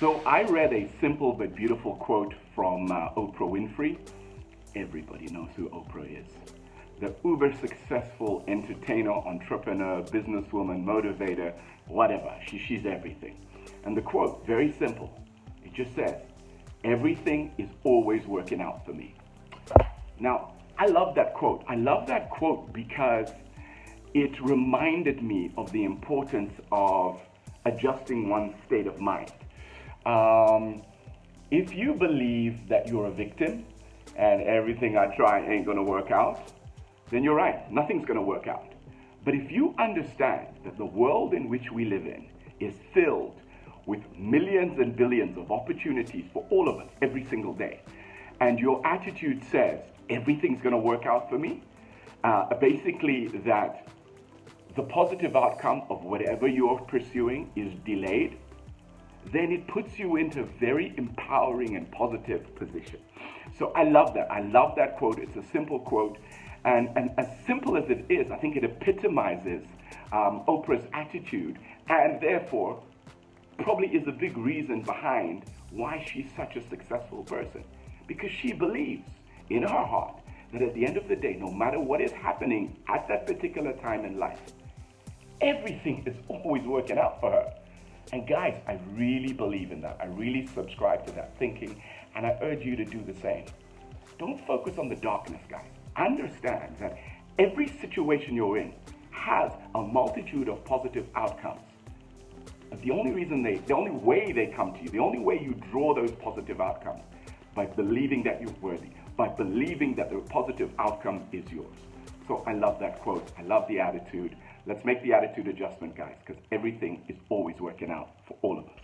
So I read a simple but beautiful quote from uh, Oprah Winfrey. Everybody knows who Oprah is. The uber successful entertainer, entrepreneur, businesswoman, motivator, whatever. She, she's everything. And the quote, very simple. It just says, everything is always working out for me. Now, I love that quote. I love that quote because it reminded me of the importance of adjusting one's state of mind. Um, if you believe that you're a victim and everything I try ain't gonna work out, then you're right, nothing's gonna work out. But if you understand that the world in which we live in is filled with millions and billions of opportunities for all of us every single day, and your attitude says everything's gonna work out for me, uh, basically that the positive outcome of whatever you're pursuing is delayed, then it puts you into a very empowering and positive position. So I love that. I love that quote. It's a simple quote. And, and as simple as it is, I think it epitomizes um, Oprah's attitude and therefore probably is a big reason behind why she's such a successful person. Because she believes in her heart that at the end of the day, no matter what is happening at that particular time in life, everything is always working out for her. And guys, I really believe in that. I really subscribe to that thinking, and I urge you to do the same. Don't focus on the darkness, guys. Understand that every situation you're in has a multitude of positive outcomes. But the only reason they, the only way they come to you, the only way you draw those positive outcomes, by believing that you're worthy, by believing that the positive outcome is yours. So I love that quote. I love the attitude. Let's make the attitude adjustment, guys, because everything is always working out for all of us.